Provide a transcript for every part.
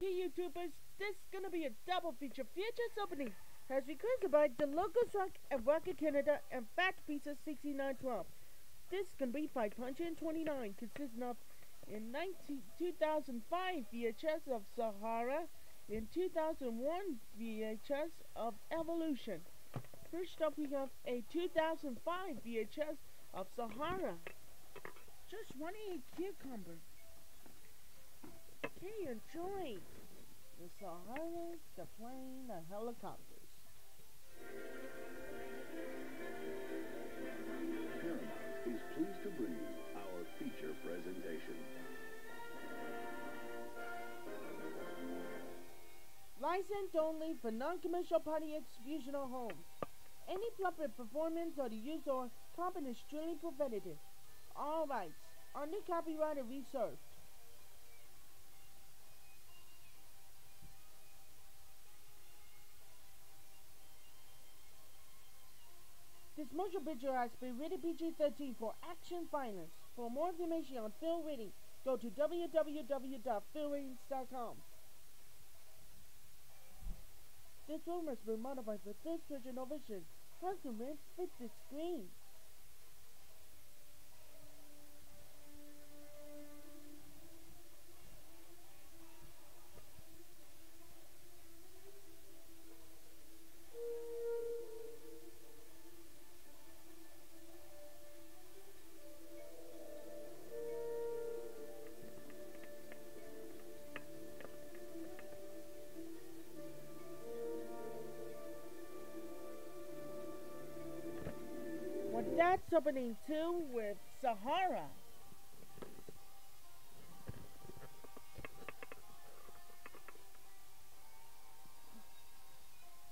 Hey YouTubers, this is gonna be a double feature features opening as requested by the local Rock and Rocket Canada and Fat Pizza 6912. This is gonna be 529, consisting of in 19, 2005 VHS of Sahara, in 2001 VHS of Evolution. First up we have a 2005 VHS of Sahara. Just one cucumber. Okay, enjoy the Sahara, the plane, the helicopters. Paramount is pleased to bring you our feature presentation. Licensed only for non-commercial party execution or home. Any puppet performance or the use or content is strictly prohibited. All rights under copyright and reserved. Picture has been rated PG-13 for action violence. For more information on Phil rating, go to www.filmratings.com. This film has been modified for third-person vision. How to fit the screen? That's opening two with Sahara.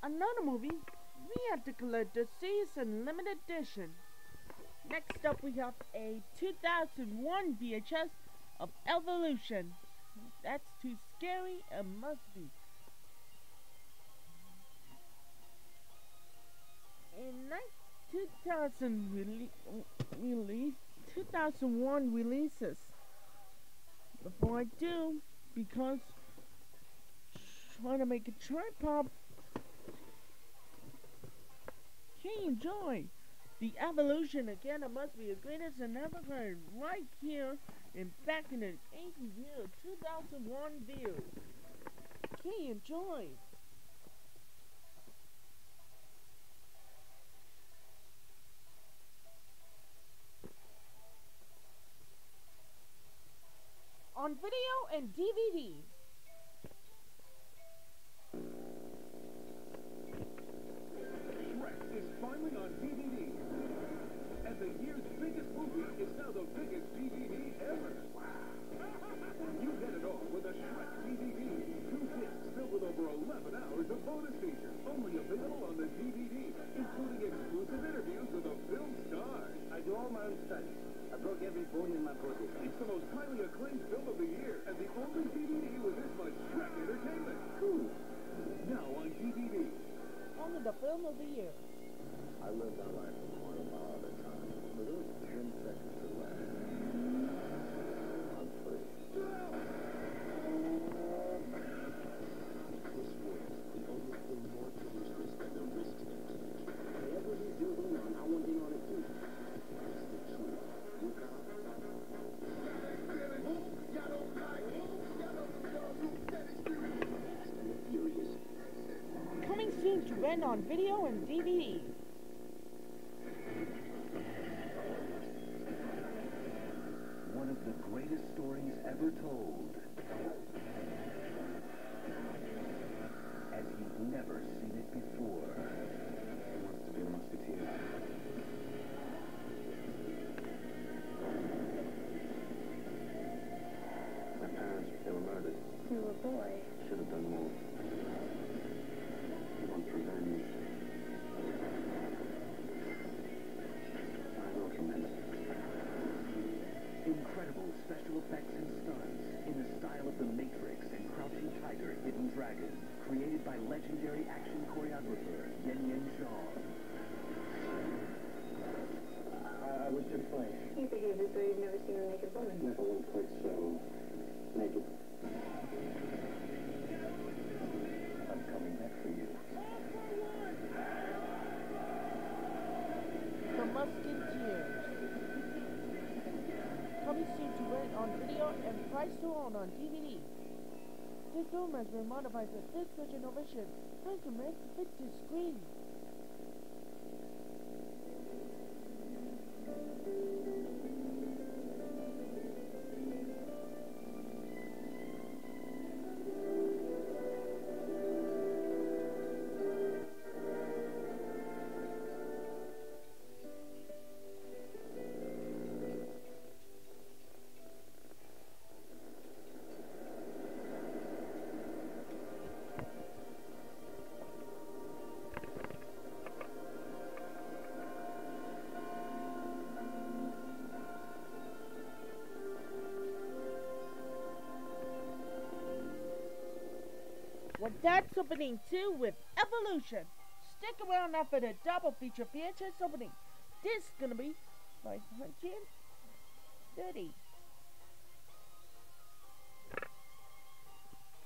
Another movie, we have collect the season limited edition. Next up, we have a 2001 VHS of Evolution. That's too scary and must be. 2000 rele release 2001 releases. Before I do, because trying to make a tripod. Can enjoy the evolution again? It must be the greatest and ever heard right here and back in the 80 year 2001 view. Can enjoy? on video and DVD. Shrek is finally on DVD. The film of. Rent on video and DVD. One of the greatest stories ever told. As you've never seen it before. He wants to be a musketeer. My parents, they were murdered. You were a boy. Should have done more. I'm coming back for you. The Musketeers. Coming soon to rent on video and price to own on DVD. This film has been modified for 5th generation, innovation, trying to make it fit to screen. That's opening two with Evolution. Stick around after the double feature VHS opening. This is gonna be 530.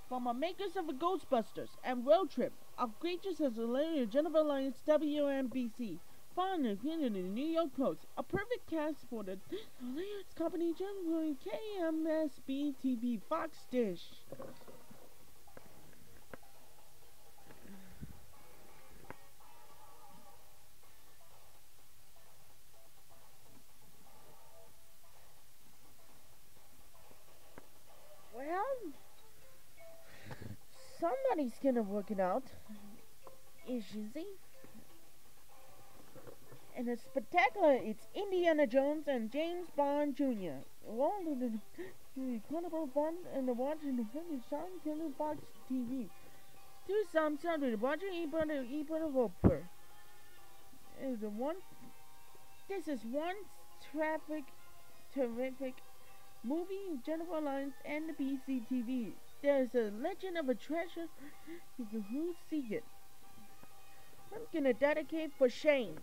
From the makers of the Ghostbusters and Road Trip, our creatures has a Jeffrey Lyons WNBC. Found and in the New York Post. A perfect cast for the Lyons Company Jennifer KMSB TV Fox Dish. Somebody's gonna work it out. Is she? And it's spectacular. It's Indiana Jones and James Bond Jr. All of the incredible fun and the watching the film Sean Killer Fox TV. Do some sound watching Ebert Ebert Roeper. And the one. This is one traffic, terrific movie Jennifer Lawrence and the BCTV. There's a legend of a treasure. You can who seek it. I'm gonna dedicate for Shane.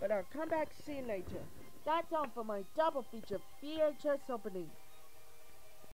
But I'll come back to see you later. That's all for my double feature VHS opening.